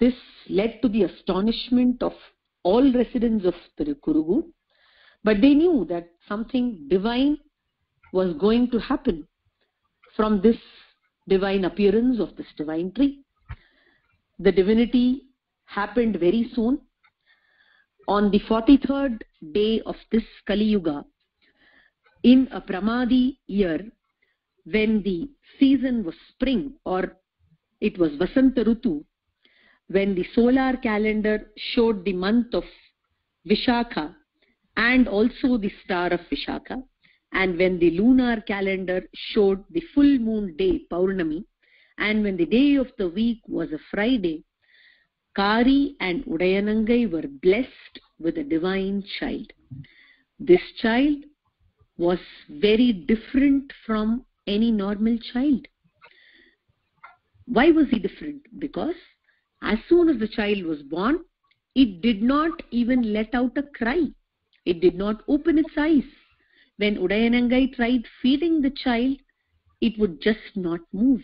This led to the astonishment of all residents of Tirukkurugur, but they knew that something divine was going to happen from this divine appearance of this divine tree. The divinity happened very soon. On the 43rd day of this Kali Yuga, in a Pramadi year, when the season was spring or it was Vasanta Rutu, when the solar calendar showed the month of Vishakha and also the star of Vishakha, and when the lunar calendar showed the full moon day, Paurnami, and when the day of the week was a Friday, Kari and Udayanangai were blessed with a divine child. This child was very different from any normal child. Why was he different? Because as soon as the child was born, it did not even let out a cry. It did not open its eyes. When Udayanangai tried feeding the child, it would just not move.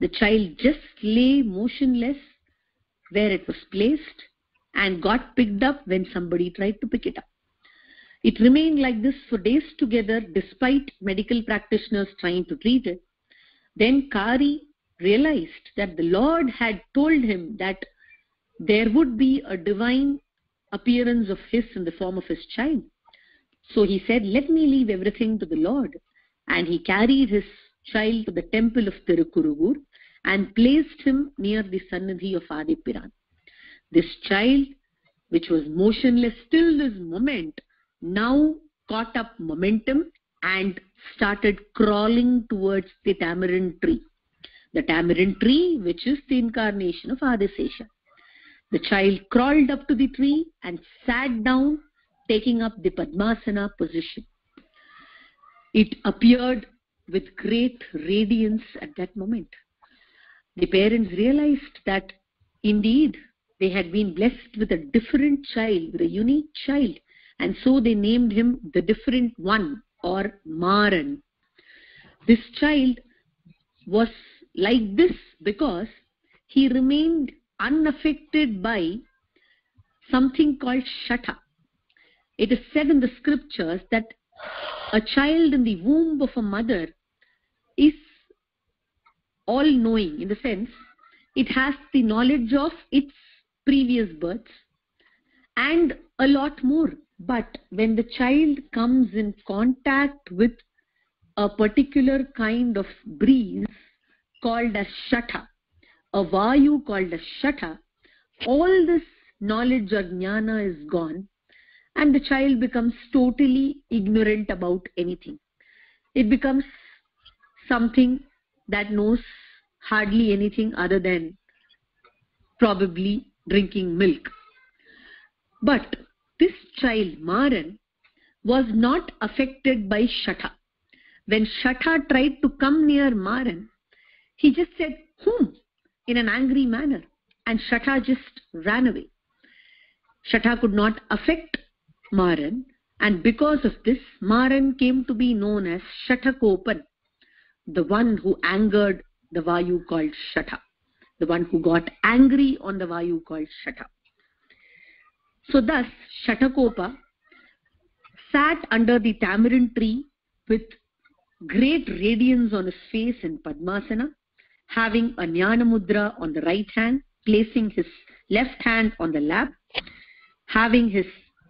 The child just lay motionless where it was placed and got picked up when somebody tried to pick it up. It remained like this for days together despite medical practitioners trying to treat it. Then Kari realized that the Lord had told him that there would be a divine appearance of his in the form of his child. So he said, Let me leave everything to the Lord. And he carried his child to the temple of Tirukurugur and placed him near the Sannidhi of Adipiran. This child, which was motionless till this moment, now caught up momentum and started crawling towards the tamarind tree. The tamarind tree, which is the incarnation of Adisesha. The child crawled up to the tree and sat down, taking up the Padmasana position. It appeared with great radiance at that moment. The parents realized that indeed they had been blessed with a different child, with a unique child, and so they named him the different one or Maran. This child was like this because he remained unaffected by something called shata. It is said in the scriptures that a child in the womb of a mother is all knowing in the sense it has the knowledge of its previous births and a lot more. But when the child comes in contact with a particular kind of breeze called as shata, a vayu called as shata, all this knowledge or jnana is gone and the child becomes totally ignorant about anything. It becomes something that knows hardly anything other than probably drinking milk. But this child, Maran, was not affected by Shata. When Shata tried to come near Maran, he just said, hmm in an angry manner. And Shata just ran away. Shata could not affect Maran, and because of this, Maran came to be known as Shatakopan, the one who angered the Vayu called Shata, the one who got angry on the Vayu called Shata. So thus, Shatakopa sat under the tamarind tree with great radiance on his face in Padmasana, having a Jnana Mudra on the right hand, placing his left hand on the lap, having his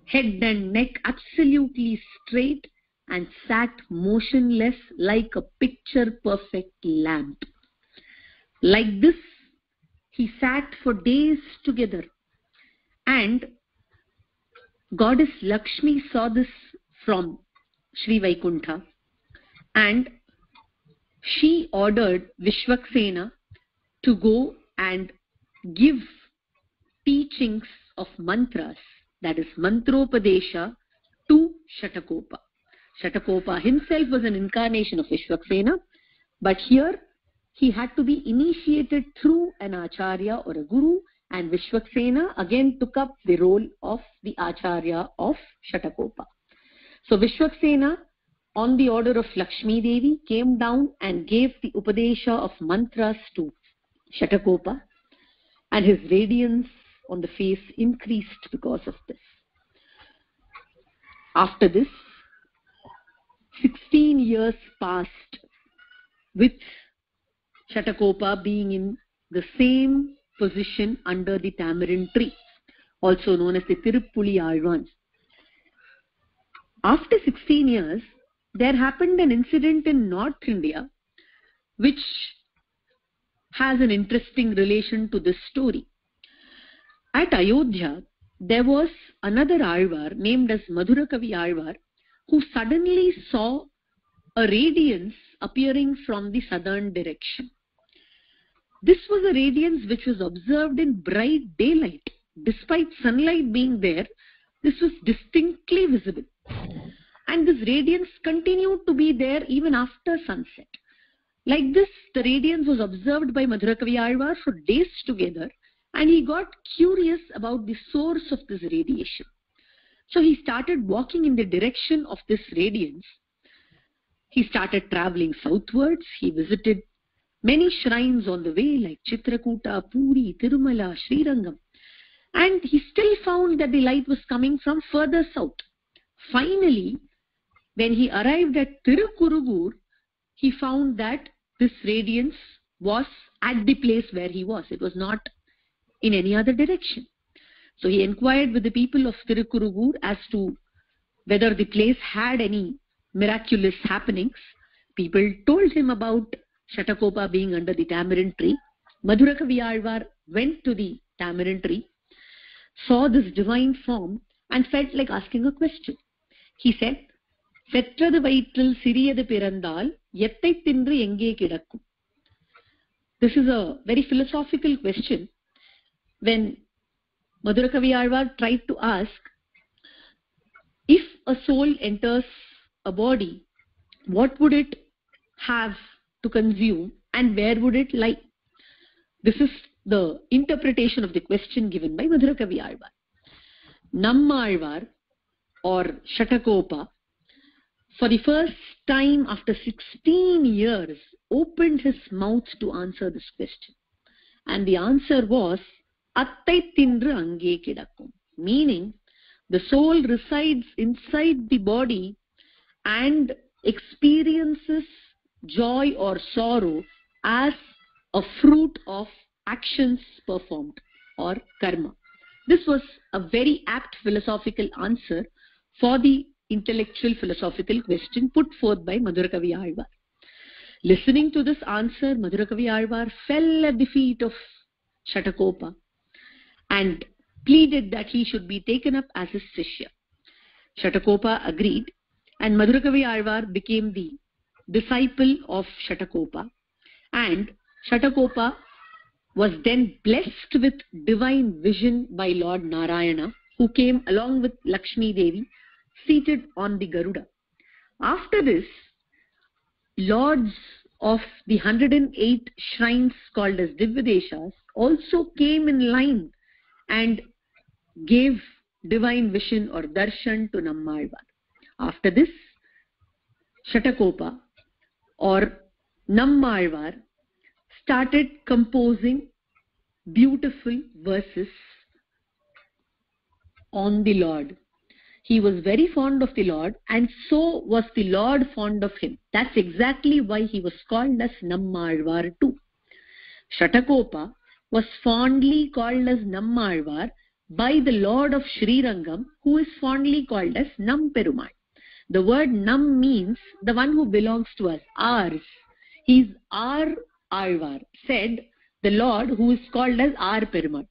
head and neck absolutely straight and sat motionless like a picture perfect lamp. Like this, he sat for days together. And goddess Lakshmi saw this from Sri Vaikuntha and she ordered Vishwaksena to go and give teachings of mantras, that is mantropadesha, to Shatakopa. Shatakopa himself was an incarnation of Vishwaksena, but here he had to be initiated through an acharya or a guru, and Vishwaksena again took up the role of the acharya of Shatakopa. So Vishwaksena, on the order of Lakshmi Devi, came down and gave the Upadesha of mantras to Shatakopa, and his radiance on the face increased because of this. After this, 16 years passed with Shatakopa being in the same position under the tamarind tree, also known as the Tirupuli Alvan. After 16 years, there happened an incident in North India which has an interesting relation to this story. At Ayodhya, there was another Alvar named as Madhurakavi Alvar who suddenly saw a radiance appearing from the southern direction. This was a radiance which was observed in bright daylight. Despite sunlight being there, this was distinctly visible. And this radiance continued to be there even after sunset. Like this, the radiance was observed by Madhurakavi Alvar for days together, and he got curious about the source of this radiation. So he started walking in the direction of this radiance. He started traveling southwards. He visited many shrines on the way like Chitrakuta, Puri, Tirumala, Srirangam. And he still found that the light was coming from further south. Finally, when he arrived at Tirukurugur, he found that this radiance was at the place where he was. It was not in any other direction. So he inquired with the people of Tirukurugur as to whether the place had any miraculous happenings. People told him about Shatakopa being under the tamarind tree. Madhurakavi Alvar went to the tamarind tree, saw this divine form, and felt like asking a question. He said, பெற்றது வயிற்றில் சிறியது பிறந்தால் எத்தை தின்று எங்கே கிடக்கும் This is a very philosophical question. When Madhurakavi Alvar tried to ask, if a soul enters a body, what would it have to consume and where would it lie? This is the interpretation of the question given by Madhurakavi Alvar. Nammalvar or Shatakopa, for the first time after 16 years, opened his mouth to answer this question. And the answer was, Attai tindru ange kidakkum. Meaning, the soul resides inside the body and experiences joy or sorrow as a fruit of actions performed or karma. This was a very apt philosophical answer for the intellectual philosophical question put forth by Madhurakavi Alvar. Listening to this answer, Madhurakavi Alvar fell at the feet of Shatakopa and pleaded that he should be taken up as his Sishya. Shatakopa agreed and Madhurakavi Alvar became the disciple of Shatakopa and Shatakopa was then blessed with divine vision by Lord Narayana who came along with Lakshmi Devi seated on the Garuda. After this, lords of the 108 shrines called as Divyadeshas also came in line and gave divine vision or darshan to Nammalvar. After this, Shatakopa or Nammalvar started composing beautiful verses on the Lord. He was very fond of the Lord, and so was the Lord fond of him. That's exactly why he was called as Nammalvar too. Shatakopa was fondly called as Nammalvar by the Lord of Srirangam, who is fondly called as Nam Perumal. The word Nam means the one who belongs to us, ours. He's our Alvar, said the Lord who is called as our Perumal.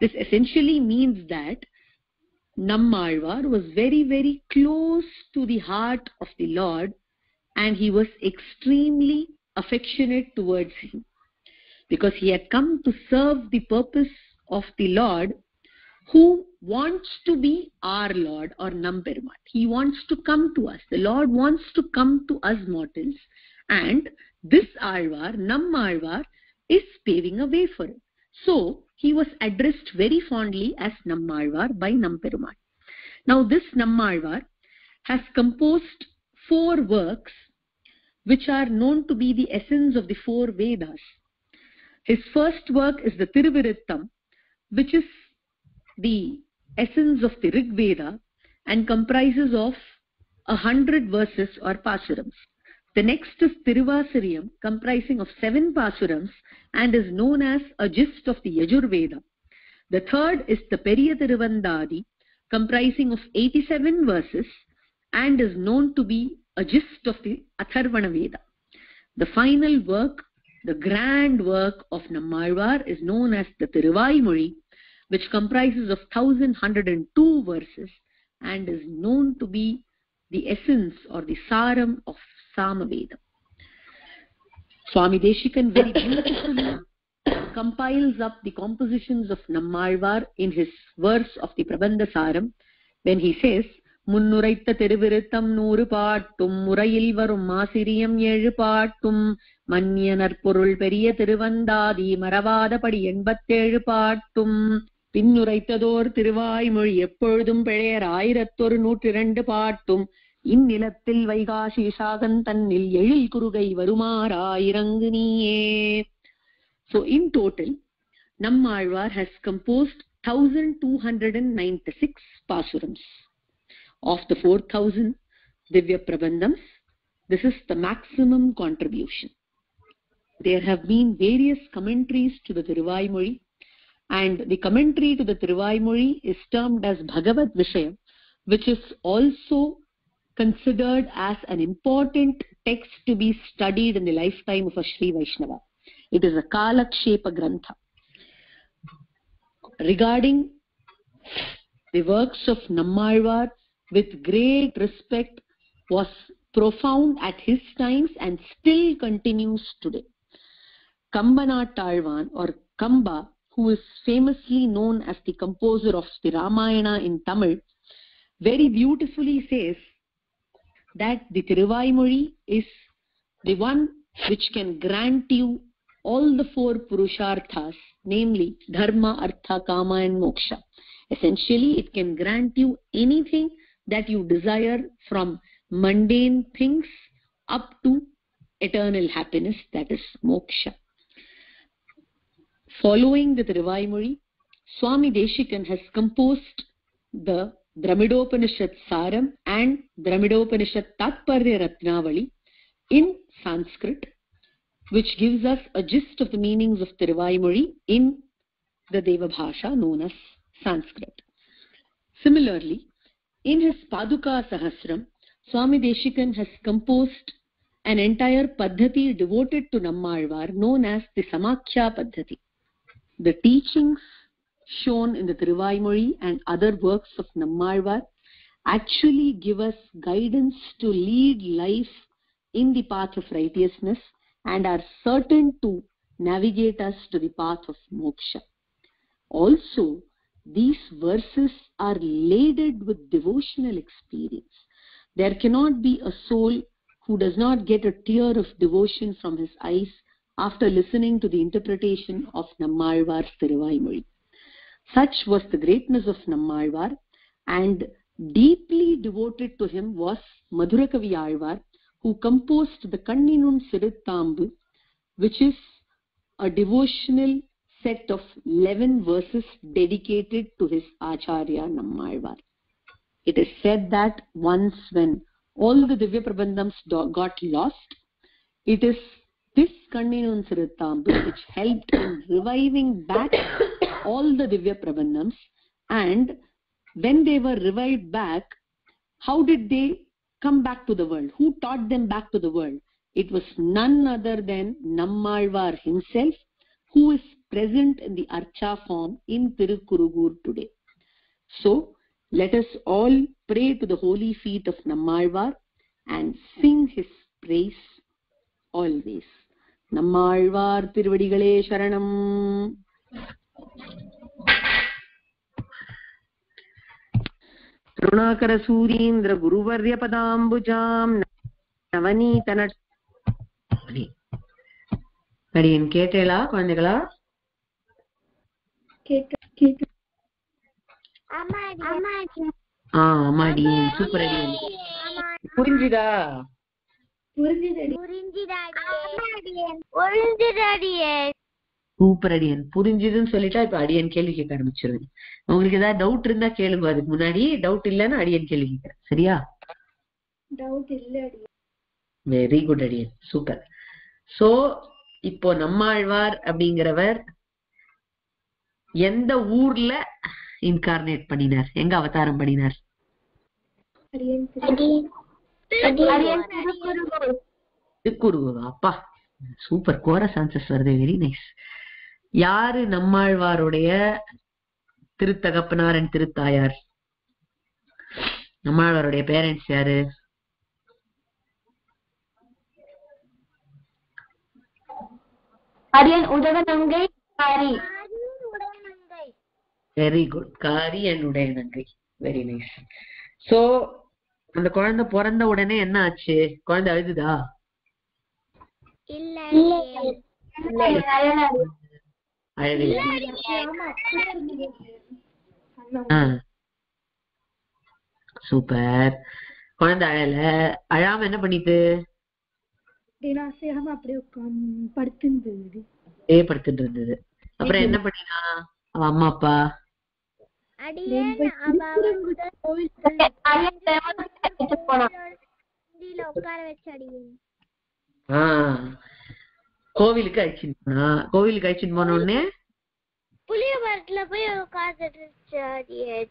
This essentially means that Nammalvar was very, very close to the heart of the Lord and he was extremely affectionate towards him because he had come to serve the purpose of the Lord who wants to be our Lord or Namperumal. He wants to come to us. The Lord wants to come to us mortals and this Alvar, Nammalvar, is paving a way for it. So, he was addressed very fondly as Nammalvar by Namperumal. Now, this Nammalvar has composed four works which are known to be the essence of the four Vedas. His first work is the Tiruvirittam, which is the essence of the Rig Veda and comprises of a hundred verses or pasurams. The next is Tiruvasariyam, comprising of seven pasurams and is known as a gist of the Yajur Veda. The third is the Periya Tiruvandadi, comprising of 87 verses and is known to be a gist of the Atharvana Veda. The final work, the grand work of Nammalvar is known as the Tiruvaimuri, which comprises of 1102 verses and is known to be the essence or the saram of Samaveda. Swami Deshikan very beautifully compiles up the compositions of Nammalvar in his verse of the Prabandha Saram when he says, முன்னுரைத்த Thiruviruttam நூறு பாட்டும் முறையில் வரும் ஆசிரியம் ஏழு பாட்டும் மன்னிய நற்பொருள் பெரிய திருவந்தாதி மறவாதபடி எண்பத்தேழு பாட்டும். பின்னுரைத்ததோர் திருவாய்மொழி எப்பொழுதும் பிழையர் ஆயிரத்தொரு நூற்றிரண்டு பாட்டும். இந்நிலத்தில் வைகாசி சாகன் தன்னில் எழில் குறுகை வருமாறாயிரங்கு நீயே. So in total, Nammalvar has composed 1296 pasurams. Of the 4000 Divya Prabandhams, this is the maximum contribution. There have been various commentaries to the Tiruvaimuri and the commentary to the Tiruvaimuri is termed as Bhagavad Vishayam, which is also considered as an important text to be studied in the lifetime of a Sri Vaishnava. It is a Kalakshepa Grantha. Regarding the works of Nammalvar, with great respect, was profound at his times and still continues today. Kambana Talvan or Kamba, who is famously known as the composer of the Ramayana in Tamil, very beautifully says that the Tiruvaimuri is the one which can grant you all the four purusharthas, namely dharma, artha, kama and moksha. Essentially, it can grant you anything that you desire from mundane things up to eternal happiness, that is moksha. Following the Tiruvaimuri, Swami Deshikan has composed the Dramidopanishad Saram and Dramidopanishad Tatparya Ratnavali in Sanskrit which gives us a gist of the meanings of Tiruvaimuri in the Deva Bhasha known as Sanskrit. Similarly, in his Paduka Sahasram, Swami Deshikan has composed an entire Paddhati devoted to Nammalvar known as the Samakhya Paddhati. The teachings shown in the Tiruvaimuri and other works of Nammalvar actually give us guidance to lead life in the path of righteousness and are certain to navigate us to the path of moksha. Also, these verses are laden with devotional experience. There cannot be a soul who does not get a tear of devotion from his eyes after listening to the interpretation of Nammalvar's Tiruvaimuri. Such was the greatness of Nammalvar and deeply devoted to him was Madhurakavi Alvar who composed the Kanninun Siruttambu which is a devotional set of 11 verses dedicated to his Acharya Nammalvar. It is said that once when all the Divya Prabandhams got lost, it is this Kanninun Siruttambu which helped in reviving back all the Divya Prabandhams and when they were revived back, how did they come back to the world? Who taught them back to the world? It was none other than Nammalvar himself who is present in the Archa form in Tirukurugur today. So, let us all pray to the holy feet of Nammalvar and sing his praise always. Nammalvar Tiruvadigalе Sharanam. तृणाकरसूरीन्द्र गुरुवर्यपदाम्बुजाम् நவநீதன அடியன் கேட்டேளா குழந்தைகளா ஆ ஆமா அடியன் super அடியன் புரிஞ்சுதா? Super அடியன் புரிஞ்சுதுன்னு சொல்லிட்டா இப்ப அடியன் கேள்வி கேட்க ஆரம்பிச்சிருவேன். உங்களுக்கு ஏதாவது டவுட் இருந்தா கேளுங்க. அதுக்கு முன்னாடி டவுட் இல்லைன்னா அடியன் கேள்வி கேட்கிறேன். சரியா? டவுட் இல்ல வெரி குட் அடியன். சூப்பர். சோ இப்போ நம்மாழ்வார் அப்படிங்கிறவர் எந்த ஊர்ல இன்கார்னேட் பண்ணினார்? எங்க அவதாரம் பண்ணினார்? திருக்குருவா அப்பா சூப்பர். கோரஸ் ஆன்சர்ஸ் வருது. வெரி நைஸ் யாரு நம்மாழ்வாருடைய திருத்தகப்பனார் அண்ட் திருத்தாயார்? நம்மாழ்வாருடைய பேரண்ட்ஸ் யாரு? அரியன் உதவநங்கை Kari very good Kari and Udayanangai very nice so அந்த குழந்தை பிறந்த உடனே என்ன ஆச்சு? குழந்தை அழுதுதா? சூப்பர் குழந்தை அழல. அழாம என்ன பண்ணிட்டு? அப்படியே ஏ படுத்துட்டு இருந்தது. அப்புறம் என்ன பண்ணினா? அவ அம்மா அப்பா உட்கார வச்சு அடியேன் ஆஹ் கோவிலுக்கு அழிச்சுட்டு போனா கோவிலுக்கு அழிச்சுட்டு போன உடனே? புளிய மரத்துல போய் உட்கார்ந்துட்டு அடியேன்.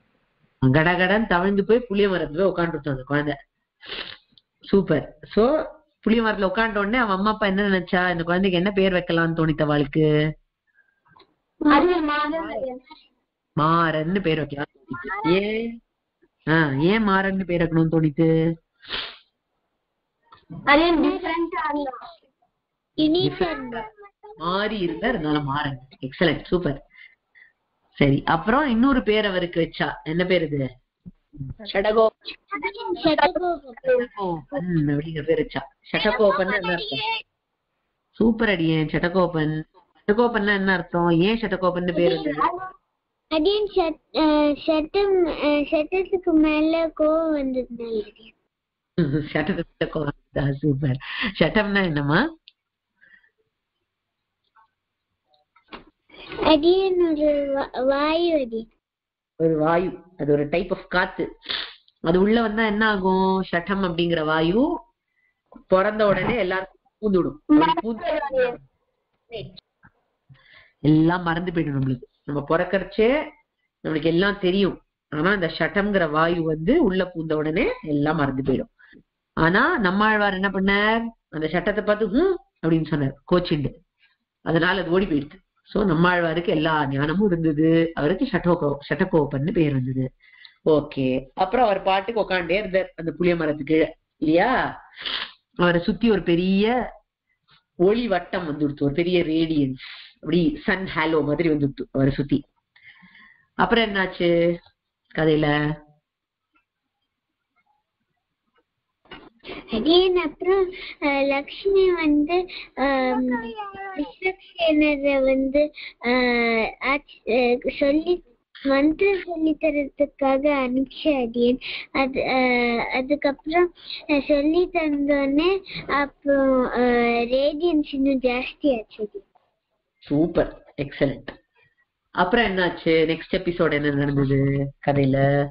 கடகடன் தவழ்ந்து போய் புளிய மரத்துல போய் உட்காந்துட்டு அந்த குழந்தை. சூப்பர் சோ புளிய மரத்துல உட்காண்ட உடனே அவன் அம்மா அப்பா என்ன நினைச்சா? இந்த குழந்தைக்கு என்ன பேர் வைக்கலாம்னு தோணித்த அவளுக்கு மாறன்னு பேர் வைக்கலாம் ஏன் ஆஹ் ஏன் மாறன்னு பேர் வைக்கணும்னு தோணித்து மாறி இருந்தா அதனால மாறன் எக்ஸலண்ட் சூப்பர் சரி அப்புறம் இன்னொரு பேர் அவருக்கு வச்சா. என்ன பேர் இது? அப்படிங்கிற பேர் வச்சா. ஷடகோபன் என்ன அர்த்தம்? சூப்பர் அடியேன் ஷடகோபன். ஷடகோபன்னா என்ன அர்த்தம்? ஏன் ஷடகோபன் பேர் வந்தது அடியன் சட்டம் சட்டத்துக்கு மேல கோவம் வந்ததுனால ஷடகோபன் சூப்பர். ஷட்டம்னா என்னம்மா? அடியன் ஒரு வாயு அடியன் ஒரு வாயு. அது ஒரு டைப் ஆஃப் காத்து. அது உள்ள வந்தா என்ன ஆகும்? ஷட்டம் அப்படிங்கிற வாயு பிறந்த உடனே எல்லாருக்கும் பூந்துடும். எல்லாம் மறந்து போயிடும் நம்மளுக்கு. நம்ம பிறக்கறச்சே நம்மளுக்கு எல்லாம் தெரியும். ஆனா இந்த ஷட்டம்ங்கிற வாயு வந்து உள்ள பூந்த உடனே எல்லாம் மறந்து போயிடும். ஆனா நம்மாழ்வார் என்ன பண்ணார்? அந்த சட்டத்தை பார்த்து ஹம் அப்படின்னு சொன்னார். கோச்சிண்டு. அதனால அது ஓடி போயிடுது. சோ நம்மாழ்வாருக்கு எல்லா ஞானமும் இருந்தது. அவருக்கு ஷட்டோகோ ஷட்டகோபன்னு பேர் இருந்தது ஓகே. அப்புறம் அவர் பாட்டுக்கு உக்காண்டே இருந்தார் அந்த புளிய மரத்துக்கு இல்லையா? அவரை சுத்தி ஒரு பெரிய ஒளி வட்டம் வந்துடுச்சு ஒரு பெரிய ரேடியன்ஸ் அப்படி சன் ஹாலோ மாதிரி வந்துடுத்து அவரை சுத்தி. அப்புறம் என்னாச்சு? கதையில? அப்புறம் லக்ஷ்மி வந்து வந்து ஆஹ், சொல்லி மந்திர சொல்லி தரத்துக்காக அனுப்பிச்ச அடியன். அது ஆஹ், அதுக்கப்புறம் சொல்லி தந்தோடனே அப்புறம் ரேடியன்ஸ் இன்னும் ஜாஸ்தி ஆச்சு. அடியன். சூப்பர் எக்ஸலண்ட் அப்புறம் என்னாச்சு? நெக்ஸ்ட் எபிசோட் என்ன நடந்தது? கதையில?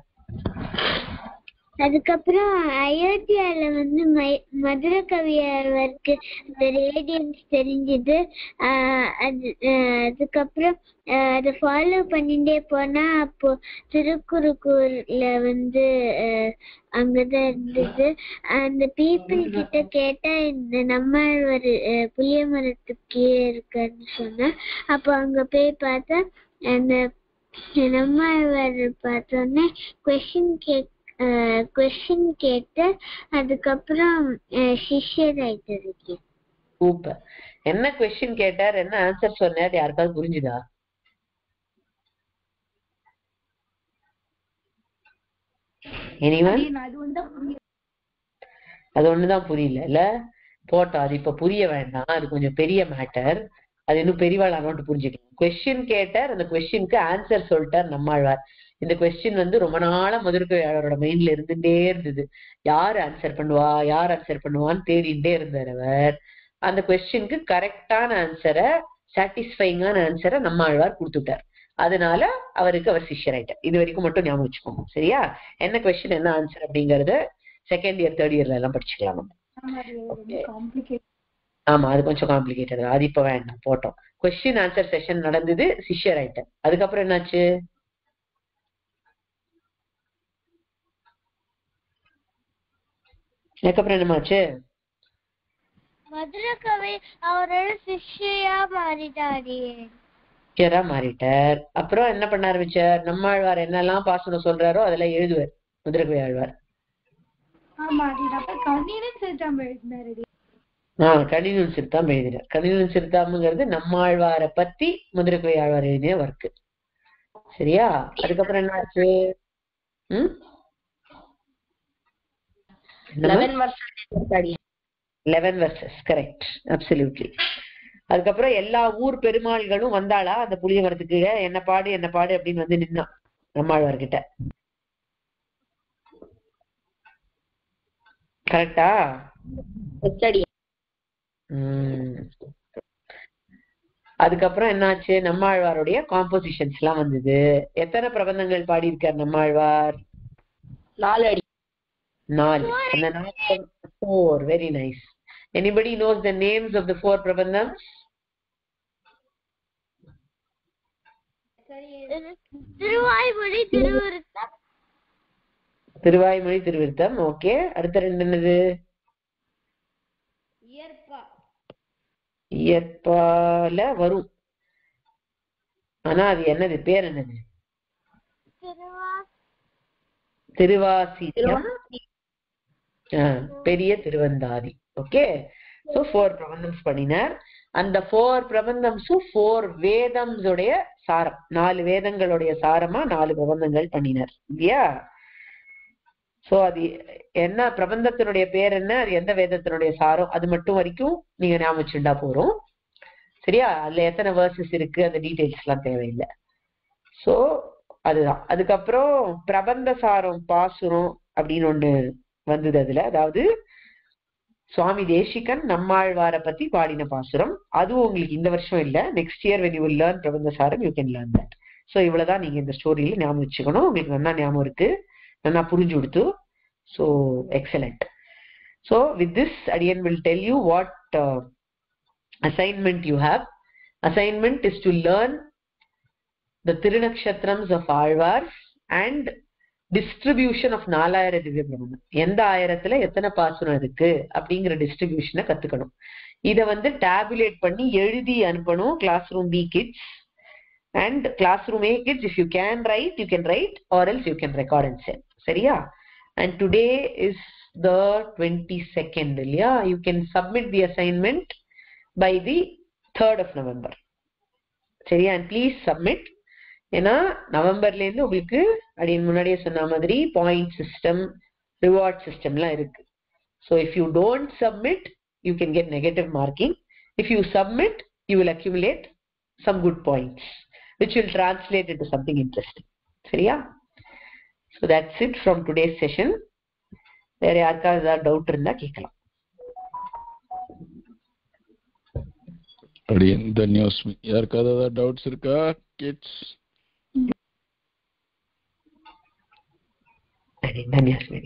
அதுக்கப்புறம் அயோத்தியால வந்து மதுரை மதுர கவியவருக்கு அந்த ரேடியன்ஸ் தெரிஞ்சது. அது அதுக்கப்புறம் அதை ஃபாலோ பண்ணிட்டே போனா அப்போ திருக்குறுக்கூர்ல வந்து அங்கதான் இருந்தது. அந்த பீப்புள் கிட்ட கேட்டா இந்த நம்ம ஒரு புளிய மரத்துக்கே இருக்குன்னு சொன்னா அப்போ அங்க போய் பார்த்தா அந்த நம்மாழ்வார் பார்த்தோன்னே கொஸ்டின் கேக் கொஸ்டின் கேட்டு அதுக்கப்புறம் சூப்பர். என்ன கொஸ்டின் கேட்டார்? என்ன ஆன்சர் சொன்னார்? யாருக்காவது புரிஞ்சுதா? அது ஒண்ணுதான் புரியல. இல்ல போட்டோம் அது இப்ப புரிய வேண்டாம். அது கொஞ்சம் பெரிய மேட்டர் அது இன்னும் பெரியவாள் அனோட்டு புரிஞ்சுக்கலாம் கொஸ்டின் கேட்டார். அந்த கொஸ்டினுக்கு ஆன்சர் சொல்லிட்டார் நம்மாழ்வார். இந்த கொஸ்டின் வந்து ரொம்ப நாளா மதுரக்கையாளரோட மைண்ட்ல இருந்துட்டே இருந்தது. யார் ஆன்சர் பண்ணுவா? யார் ஆன்சர் பண்ணுவான்னு தேடிட்டே இருந்தார் அவர். அந்த கொஸ்டினுக்கு கரெக்டான ஆன்சரை சாட்டிஸ்ஃபைங்கான ஆன்சரை நம்மாழ்வார் கொடுத்துட்டார். அதனால அவருக்கு அவர் சிஷ்யராயிட்டார். இது வரைக்கும் மட்டும் ஞாபகம் வச்சுக்கோங்க. சரியா? என்ன கொஸ்டின் என்ன ஆன்சர் அப்படிங்கறத செகண்ட் இயர் தேர்ட் இயர்ல எல்லாம் படிச்சுக்கலாம் நம்ம. ஆமா அது கொஞ்சம் காம்ப்ளிகேட்டட் அது இப்ப வேண்டாம். போட்டோம். கொஸ்டின் ஆன்சர் செஷன் நடந்தது சிஷ்யர் ஆயிட்டேன் அதுக்கப்புறம் என்னாச்சு? அதுக்கப்புறம் என்னமாச்சு? மதுர கவி அவரோட சிஷ்யா மாறிட்டாரு. சிஷ்யரா மாறிட்டார். அப்புறம் என்ன பண்ண ஆரம்பிச்சார்? நம்மாழ்வார் என்னெல்லாம் பாசனம் சொல்றாரோ அதெல்லாம் எழுதுவார் முதிரகவி ஆழ்வார். ஆஹ் கணினன் சிறுத்தாம் எழுதினார். கணினன் சிறுத்தாம்ங்கிறது நம்மாழ்வாரை பத்தி முதிரகவி ஆழ்வார் எழுதிய ஒர்க்கு சரியா? அதுக்கப்புறம் என்ன ஆச்சு ம்? லெவன் வருஷம் லெவன் கரெக்ட் அப்சல்யூட்லி அதுக்கப்புறம் எல்லா ஊர் பெருமாள்களும் வந்தாளா? அந்த புளிய மரத்துக்கு என்ன பாடு என்ன பாடு அப்படின்னு வந்து நின்னான் நம்மாழ்வார்கிட்ட. கரெக்டா அதுக்கப்புறம் என்னாச்சு? நம்மாழ்வாருடைய காம்போசிஷன்ஸ் எல்லாம் வந்தது. எத்தனை பிரபந்தங்கள் பாடியிருக்கார் நம்மாழ்வார்? நாலு அடி. நாலு. அந்த நாலு four very nice anybody knows the names of the four prabandhams Thiruvaimozhi Thiruviruttam Thiruvaimozhi Thiruviruttam okay அடுத்த ரெண்டு என்னது? இயற்பால வரும். ஆனா அது என்னது? பேர் என்னது? திருவாசியம் ஆ, பெரிய திருவந்தாதி. ஓகே சோ ஃபோர் பிரபந்தம்ஸ் பண்ணினார். அந்த ஃபோர் பிரபந்தம்ஸும் ஃபோர் வேதம்ஸ் உடைய சாரம். நாலு வேதங்களுடைய சாரமா நாலு பிரபந்தங்கள் பண்ணினார். இல்லையா? சோ அது என்ன? பிரபந்தத்தினுடைய பேர் என்ன? அது எந்த வேதத்தினுடைய சாரம்? அது மட்டும் வரைக்கும் நீங்க ஞாபகம் வச்சுட்டா போறோம் சரியா? அதுல எத்தனை வேர்சஸ் இருக்கு? அந்த டீடைல்ஸ் எல்லாம் தேவையில்லை. சோ அதுதான். அதுக்கப்புறம் பிரபந்த சாரம் பாசுரம் அப்படின்னு ஒண்ணு வந்தது அதுல. அதாவது சுவாமி தேசிகன் நம்மாழ்வாரை பத்தி பாடின பாசுரம். அதுவும் உங்களுக்கு இந்த வருஷம் இல்ல. Next year when you will learn Prabandha Saram you can learn that so இவ்வளவுதான் நீங்க இந்த ஸ்டோரியில ஞாபகம் வச்சுக்கணும். உங்களுக்கு நல்லா ஞாபகம் இருக்கு. நல்லா புரிஞ்சு கொடுத்து. So excellent so with this அடியன் will tell you what assignment assignment you have. Assignment is to learn the of of and and distribution of Nalayira Divya Prabandham எந்த ஆயிரத்துல எத்தனை பாசுரம் இருக்கு அப்படிங்கிற டிஸ்ட்ரிபியூஷனை கத்துக்கணும். இதை வந்து டேபுலேட் பண்ணி எழுதி அனுப்பணும் class room B kids and class room A kids if you can write you can write or else you can record and send சரியா? And today is the twenty second இல்லையா? You can submit the assignment by the third of November சரியா? And please submit ஏன்னா நவம்பர்ல இருந்து உங்களுக்கு அப்படின்னு முன்னாடியே சொன்ன மாதிரி பாயிண்ட் சிஸ்டம் ரிவார்ட் சிஸ்டம்லாம் இருக்கு. So if you don't submit you can get negative marking if you submit you will accumulate some good points which will translate into something interesting சரியா? So that's it from today's session வேற யாருக்காவது ஏதாவது doubt இருந்தா கேட்கலாம். அப்படியே தன்யோஸ்மி யாருக்காவது ஏதாவது doubts இருக்கா கிட்ஸ் தன்யாஸ்மி